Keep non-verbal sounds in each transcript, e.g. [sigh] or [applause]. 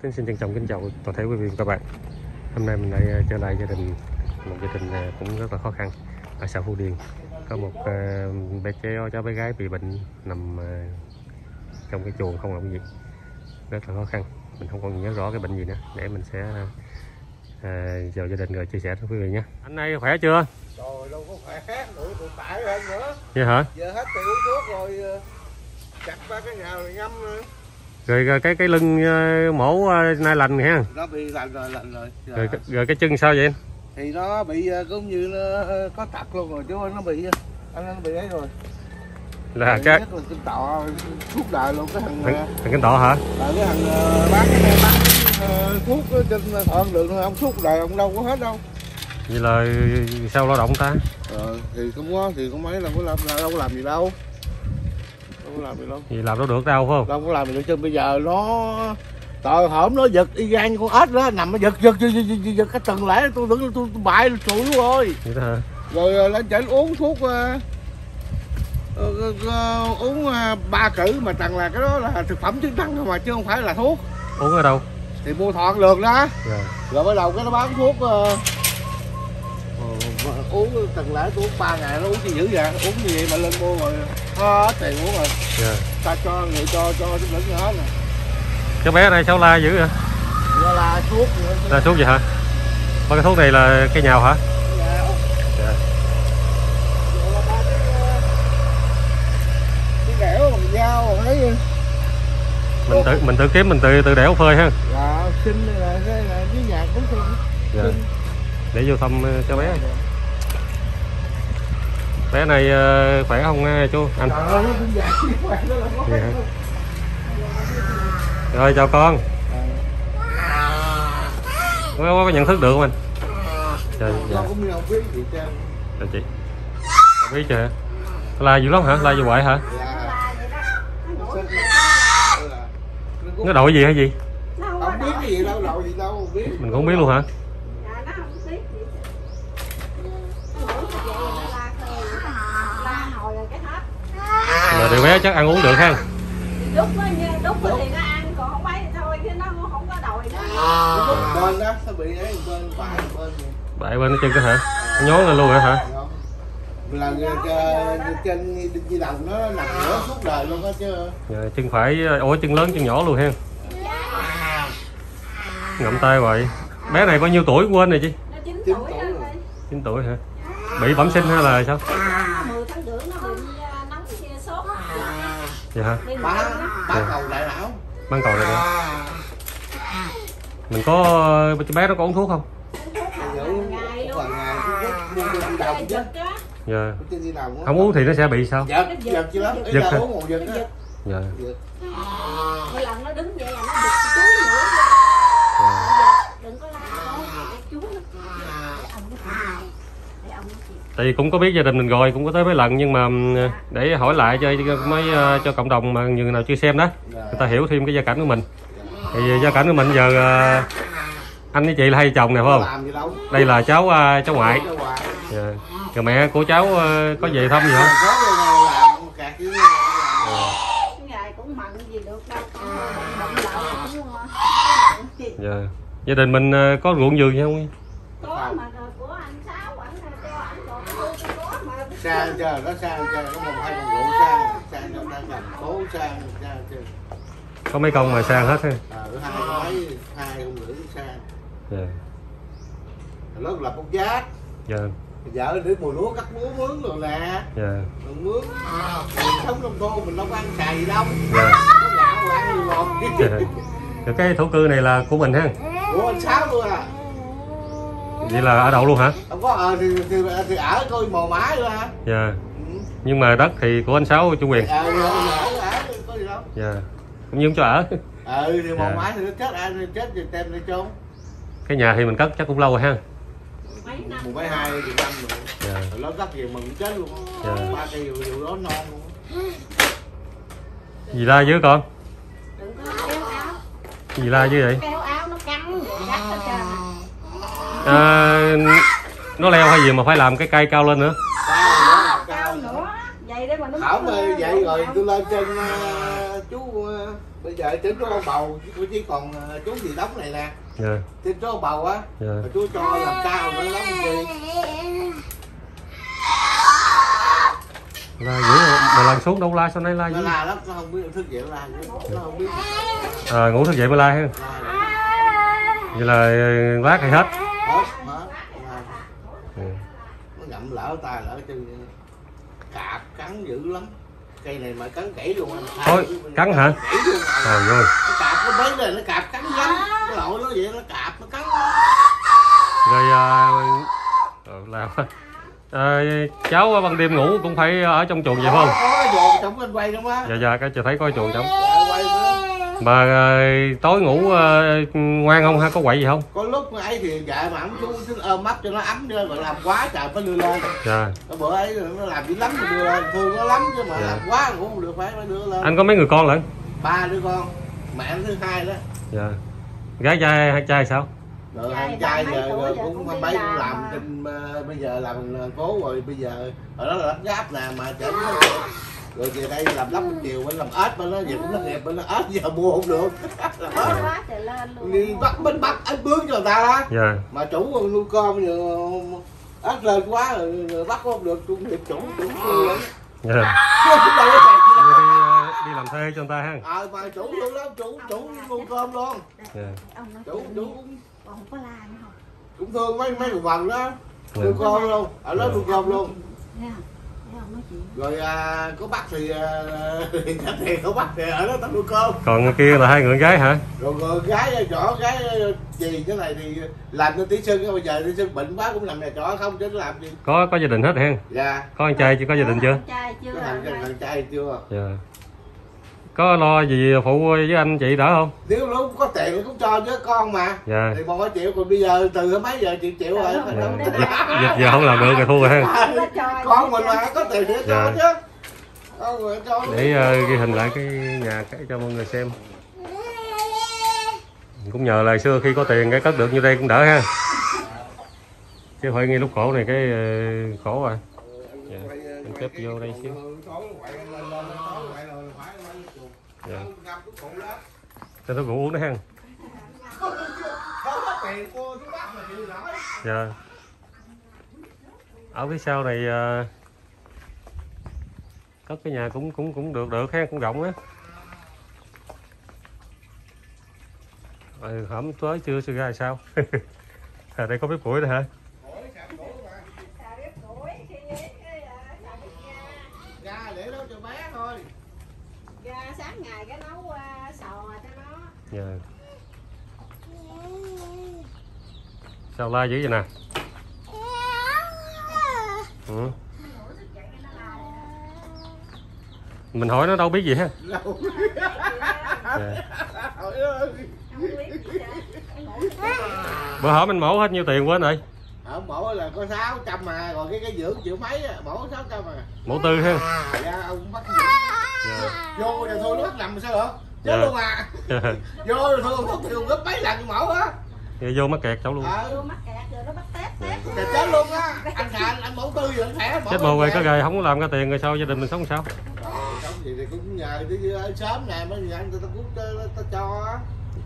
Tính xin trân trọng kính chào toàn thể quý vị và các bạn. Hôm nay mình lại ờ, trở lại gia đình một gia đình ờ, cũng rất là khó khăn ở xã Phú Điền. Có một ờ, bé cháu cháu bé gái bị bệnh nằm trong cái chuồng không làm gì rất là khó khăn. Mình không còn nhớ rõ cái bệnh gì nữa để mình sẽ ờ, vào gia đình rồi chia sẻ với quý vị nhé. Anh này khỏe chưa? Trời đâu có khỏe, nữa tụi tải hơn nữa. Vậy hả? Giờ hết tiền uống thuốc rồi chặt ba cái nhà rồi ngâm nữa. Rồi, rồi cái cái lưng ờ, mổ ờ, nay lành ha. Nó bị lành rồi, lành rồi. Giờ, Rồi, cái- rồi cái chân sao vậy? anh? Thì nó bị ờ, cũng như nó có tật luôn rồi chứ nó bị anh nó bị ấy rồi. Là Rồi cái Nhất là cái tọ thuốc đời luôn cái thằng thằng, thằng cánh tọ hả? ờ, cái thằng bán cái bán thuốc trên thọn đường ông thuốc đời ông đâu có hết đâu. Vậy là sao lao động ta? Ờ, thì cũng có thì cũng mấy là có làm đâu có làm gì đâu. Làm gì đâu. Vậy làm đâu được đâu phải không? đâu có làm gì được chứ bây giờ nó trời hổm nó giật y gan con ếch đó nằm nó giật giật giật giật, giật, giật cái tuần lễ tôi tưởng tôi, tôi bại trụ rồi Vậy đó hả? rồi ờ, lên chạy uống thuốc ờ, ờ, uống ba cử mà tầng là cái đó là thực phẩm chức năng mà chứ không phải là thuốc Uống ở đâu? thì mua thọn được đó Rồi. rồi bắt đầu cái nó bán thuốc mà uống tuần lễ tôi uống ba ngày nó uống gì dữ vậy uống gì vậy mà lên mua rồi hết tiền uống rồi Dạ. ta cho người cho cho cái lĩnh hết nè Cháu bé này sao la dữ hả? Gọi là thuốc La thuốc vậy hả? Ba cái thuốc này là cây nhào hả? Dạ. Dạ. Là ba cái, cái đẻo dao Mình tự mình tự kiếm mình tự tự đẽo phơi ha. là xin là cái là cái nhà cũng thương Dạ. Để vô thăm ờ, cháu bé. Bé này ờ, khỏe không ờ, chú anh? trời hả? Rồi chào con. Có, có, nhận thức được không anh? Trời, dạ. gì trơn Chào chị. Không biết chưa? La dữ lắm hả? La dữ hoài hả? dạ nó đội gì hay gì? không biết cái gì đâu đâu gì đâu biết Mình cũng không biết luôn hả? Dạ, nó không biết gì. Nó ngủ như vậy rồi nó la khơi. La hồi rồi cái hết. Mà đứa bé chắc ăn uống được ha. Đúc nó đúc thì nó ăn còn không ấy thì thôi chứ nó không có đòi có bên đó nó bị ấy bên phải bên vậy. Bại bên nó chân có hả? Nó nhón lên luôn hả hả? Là ờ, trên di động nó nằm nữa suốt đời luôn á chứ Dạ, chân phải, ủa chân lớn chân nhỏ luôn ha. Ngậm tay hoài. Bé này bao nhiêu tuổi quên rồi chị? Nó 9 Chín tuổi tuổi rồi. rồi. 9 tuổi hả? Bị bẩm sinh hay là sao? Nó 10 tháng rưỡi nó bị à, nóng kia sốt. Dạ hả? Ba ba cầu đại não Ban cầu này nữa. Mình có bé nó có uống thuốc không? Giật. Dạ. Không uống thì nó sẽ bị sao? giật giật chứ lắm Giật một giật á Dạ. Giật. Mỗi lần nó đứng vậy là nó giật chú nữa. dạ. Đừng có la nó, cái chú nó. Để ông nó chịu. Vì cũng có biết gia đình mình rồi, cũng có tới mấy lần nhưng mà để hỏi lại cho mấy ờ, cho cộng đồng mà nhiều người nào chưa xem đó, người ta hiểu thêm cái gia cảnh của mình. Thì gia cảnh của mình giờ ờ, anh với chị là hai chồng nè phải Không không? làm gì đâu Đây là cháu ờ, cháu ngoại. Cho hoài. Dạ. Rồi mẹ của cháu có về thăm gì không? Gì. Dạ. Gia đình mình có ruộng vườn gì không? có mà rồi của anh sáu ảnh cho ảnh còn tôi tôi có mà sang chờ nó sang chờ nó một hai con rượu sang sang trong đang làm cố sang sang chờ Có mấy công mà sang hết ha. à, hai con mấy hai con rưỡi sang Dạ. lớp lập một giác Dạ. vợ để mùa lúa cắt lúa mướn rồi nè Dạ. rồi mướn mình sống trong thôn mình đâu có ăn xài gì đâu Dạ. có gạo ăn gì Dạ. Rồi cái thổ cư này là của mình ha. của anh sáu luôn à Vậy là ở đậu luôn hả? không có ờ thì, thì, thì ở coi mồ mái luôn hả Dạ. ừ. Nhưng mà đất thì của anh Sáu chủ quyền. ờ thì ở ở có gì đâu Dạ. Cũng như cho ở. ừ thì mồ Dạ. mái thì nó chết ai nó chết thì tem đi trốn Cái nhà thì mình cất chắc cũng lâu rồi ha. mấy năm mùng mấy hai thì năm rồi Dạ. nó cắt về mừng chết luôn Dạ. ba cây dù dù đó non luôn Gì la dưới con? đừng có kéo áo Gì la dưới vậy? kéo áo nó trơn À, nó leo hay gì mà phải làm cái cây cao lên nữa? cao nữa vậy để mà nó Thảo ơi vậy rồi tôi lên trên ờ, chú ờ, bây giờ trên số con bầu chú chỉ còn ờ, chú gì đóng này nè. Dạ. Trên số con bầu á dạ. mà chú cho làm cao nữa lắm gì? La dữ mà lần xuống đâu la sau này la dữ la lắm nó không biết thức dậy la nó không biết. À, ngủ thức dậy mới la ha. Vậy là lát hay hết hết hết ừ. nó ngậm lỡ tay lỡ chân cạp cắn dữ lắm cây này mà cắn gãy luôn anh thôi cắn hả luôn trời ơi nó cạp nó bấy này nó cạp cắn lắm cái lội nó vậy nó cạp nó cắn rồi à, ờ, làm à, cháu ban đêm ngủ cũng phải ở trong chuồng vậy không có cái dồn trong anh quay không á dạ dạ cái chị thấy có chuồng trong Dạ, mà à, tối ngủ à, ngoan không ha? Có quậy gì không? Có lúc ấy thì dạ mà ấm chú thích ôm mắt cho nó ấm đưa rồi làm quá trời phải đưa lên. Dạ. Cái bữa ấy nó làm dữ lắm thì đưa lên thương nó lắm chứ mà Dạ. làm quá cũng không được phải phải đưa lên. Anh có mấy người con lận? Ba đứa con mẹ thứ hai đó. Dạ. Gái trai hai trai sao? Rồi Trai anh giờ, cũng mấy mấy cũng làm mà. trên ờ, bây giờ làm thành phố rồi bây giờ ở đó là lắp ráp nè mà chở rồi về đây làm lắp một chiều bên làm ếch bên nó về cũng nó đẹp bên nó ếch giờ mua không được. [laughs] Làm ếch quá trời lên luôn. Đi bắt bên bắt ếch bướng cho người ta. Đó dạ. Mà chủ nuôi con giờ ếch lên quá rồi, bắt không được trung hiệp chủ chủ luôn lắm dạ. [laughs] Cũng đâu có tiền đâu. Đi, à, đi làm thuê cho người ta ha. Ờ mà chủ luôn lắm chủ chủ nuôi cơm luôn. Dạ. Ông nói chủ chủ. còn không có la nữa không cũng thương mấy mấy người vần đó. Dạ. nuôi cơm luôn. Ở đó Dạ. nuôi cơm luôn rồi à, có bắt thì à, [laughs] thì có bắt thì ở đó tao nuôi cơm còn người kia là hai người gái hả? Rồi, rồi gái chỗ gái gì cái này thì làm cho tí sưng bây giờ tí sưng bệnh quá cũng làm nhà trọ không chứ làm gì. Có có gia đình hết ha dạ. Có anh trai chưa? Có gia đình chưa? Con trai chưa có rồi. thằng thằng trai chưa? Dạ có lo gì phụ với anh chị đỡ không? Nếu lúc có tiền cũng cho chứ con mà? Dạ. Thì một triệu còn bây giờ từ mấy giờ chịu chịu rồi Dạ. phải dạ. không? dịch, dịch giờ không làm được thì thua rồi. Ha con mình mà có tiền thì cho Dạ. chứ. Cho. Để uh, ghi hình lại cái nhà cái cho mọi người xem. Cũng nhờ là xưa khi có tiền cái cất được như đây cũng đỡ ha. Chứ phải ngay lúc khổ này cái ờ, khổ rồi dạ. mình xếp vô đây xíu dạ. cho tôi ngủ uống đó ha dạ. Ở phía sau này cất cái nhà cũng cũng cũng được được ha cũng rộng á. Ừ, hổm tới chưa chưa ra sao? [laughs] À, đây có bếp củi nữa hả ra để đó cho bé thôi ra sáng ngày cái nấu uh, sò cho nó. Dạ. Sao la dữ vậy nè? Ừ. mình hỏi nó đâu biết gì ha dạ. Bữa hỏi mình mổ hết nhiêu tiền quên rồi? Ở mổ là có 600 mà còn cái cái dưỡng triệu mấy á, mổ 600 mà mổ tư ha. Dạ ông bắt dạ. vô rồi thôi nó bắt nằm sao được Dạ. vô luôn à. [laughs] Vô rồi thôi thuốc tiêu gấp mấy lần mổ á. Vô mắc kẹt cháu luôn. Ờ. Vô mắc kẹt rồi nó bắt tép tép. Thì chết luôn á. Anh thà anh mổ tư rồi anh thẻ chết mồ về. có gầy không có làm ra tiền rồi sao gia đình mình sống sao? Không gì thì cũng nhờ đi ở sớm nè mấy người anh người ta cũng cho ta cho á.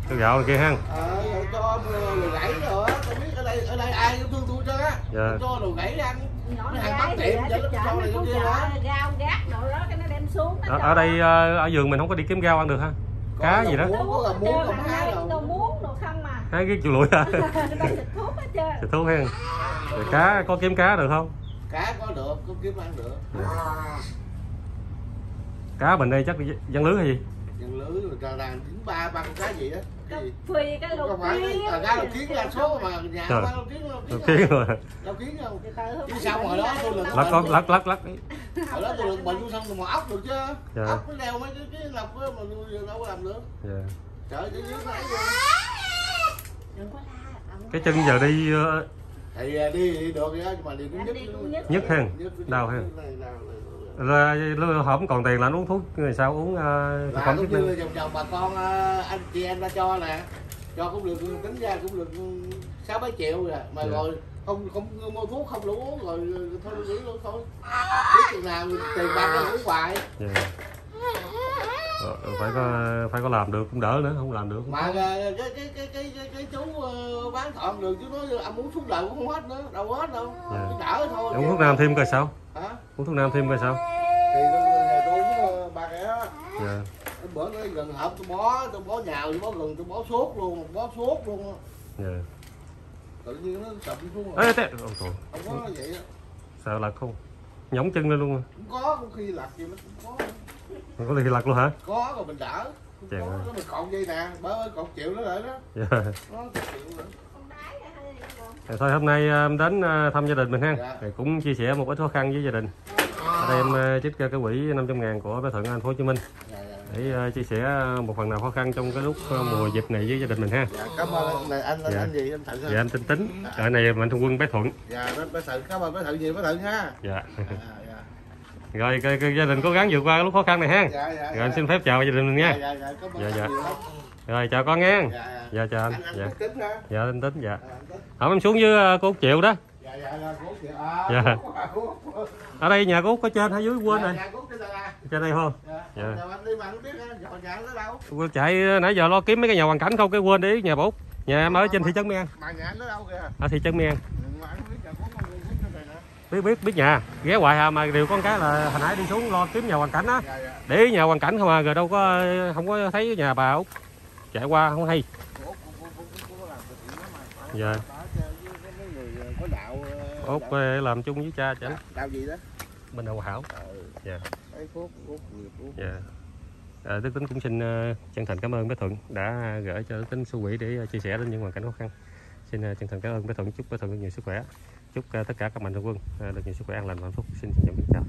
Cái gạo này kia ha. Ờ rồi cho đồ gãy rồi á tôi biết ở đây ở đây ai cũng thương tôi chứ á. Dạ. cho đồ gãy ăn Mấy hàng thì tiệm ở vậy nó cho nó này cũng cho kia đó. rau gác đồ đó cái nó xuống ở, ở đây ờ, ở vườn mình không có đi kiếm rau ăn được ha cá gì đó. có muống, có đồ không mà hai cái chịu lụi à xịt [laughs] thuốc hết trơn. Thuốc rồi cá có kiếm cá được không? Cá có được có kiếm ăn được. Cá mình đây chắc dân lưới hay gì? Dân lưới rồi ra đàn chín ba ba con cá gì á cái gì phi cái lục kia à, cá lục kiến đa số mà nhà Trời. lục kiến lục kiến mà lục kiến không Chứ sao hồi đó tôi lượt lắc con lắc lắc lắc ở đó tôi được bệnh tôi xong rồi mà ốc được chứ Dạ. ốc nó đeo mấy cái, cái lọc á mà tôi đâu có làm được dạ. trời ơi, dưới nó ấy rồi. đừng có la cái chân giờ đi ờ, thì à, đi thì được á nhưng mà đi cũng nhức đi nhức. Nhức, Đau ha? Là không còn tiền là anh uống thuốc người sao uống ờ, thực phẩm chức năng? vòng vòng bà con à, anh chị em ta cho nè. Cho cũng được tính ra cũng được sáu bảy triệu rồi mà Dạ. rồi không không mua thuốc không đủ uống rồi thôi nghỉ luôn thôi. Biết chừng nào tiền bạc nó uống hoài. Dạ. Ờ, phải có phải có làm được cũng đỡ nữa không làm được. Mà ờ, cái cái cái cái cái, chú ờ, bán thọn đường chú nói ông muốn xuống đời cũng không hết nữa đâu hết đâu Dạ. Đỡ thôi uống thuốc nam thêm coi sao. Hả? Uống thuốc nam thêm coi sao. Thì tôi uống ba cái đó. Dạ. Bữa nó gần hộp tôi bó tôi bó nhào tôi bó gần tôi bó sốt luôn bó sốt luôn. Dạ. Tự nhiên nó sập xuống Ê, rồi thế, ôi, trời, không có vậy á. sao lật không nhõng chân lên luôn à. cũng có có khi lặt gì nó cũng có. Không có lì lật luôn hả? Có rồi mình đỡ. Trời có nó mình cột dây nè bớ ơi cột chịu nó lại đó. Dạ. Nó cột chịu nữa. Con đái ra hay gì rồi Thì thôi hôm nay ờ, em đến ờ, thăm gia đình mình ha. Dạ. thì cũng chia sẻ một ít khó khăn với gia đình. Ở đây em ờ, trích ra cái quỹ 500 ngàn của bé Thuận ở thành phố Hồ Chí Minh. Dạ, dạ. Để ờ, chia sẻ một phần nào khó khăn trong cái lúc ờ, mùa dịch này với gia đình mình ha. Dạ cảm ơn anh này. Anh anh, Dạ. anh gì anh thận dạ anh tinh tính. Ở này mạnh thường quân bé Thuận. Dạ bé, thận cảm ơn bé thận nhiều bé thận ha dạ. Dạ dạ. Rồi cái, cái gia đình cố gắng vượt qua cái lúc khó khăn này ha. Dạ dạ rồi anh xin phép chào gia đình mình dạ nha dạ dạ Dạ, dạ. lắm. Rồi chào con nghe dạ dạ. Dạ chào anh. Anh anh dạ. Tính dạ tinh tính dạ. Dạ, không em xuống với ờ, cô Út Triệu đó. Dạ dạ dạ cố kìa à Dạ. Ở đây nhà Út có trên hay dưới quên dạ, rồi. dạ trên đây không? Dạ. Dạ. dạ chạy nãy giờ lo kiếm mấy cái nhà hoàn cảnh không cái quên đi nhà bố nhà em ở trên thị trấn kìa. Ở thị trấn anh không biết biết biết nhà. Ghé hoài à mà điều con cái là hồi nãy đi xuống lo kiếm nhà hoàn cảnh á. Dạ dạ. Để nhà hoàn cảnh không à rồi đâu có không có thấy nhà bà út chạy qua không hay. Cố có đạo ờ, út đạo- ờ, làm chung với cha chảnh đạo gì đó. Bên đầu hảo. Ừ. Dạ. Phúc phúc phúc dạ. À, Đức Tính cũng xin ờ, chân thành cảm ơn bé Thuận đã gửi cho Đức Tính số quỹ để ờ, chia sẻ đến những hoàn cảnh khó khăn. Xin ờ, chân thành cảm ơn bé Thuận chúc bé Thuận được nhiều sức khỏe. Chúc ờ, tất cả các mạnh thường quân ờ, được nhiều sức khỏe an lành và hạnh phúc. Xin trân trọng kính chào